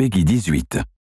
Peggy 18.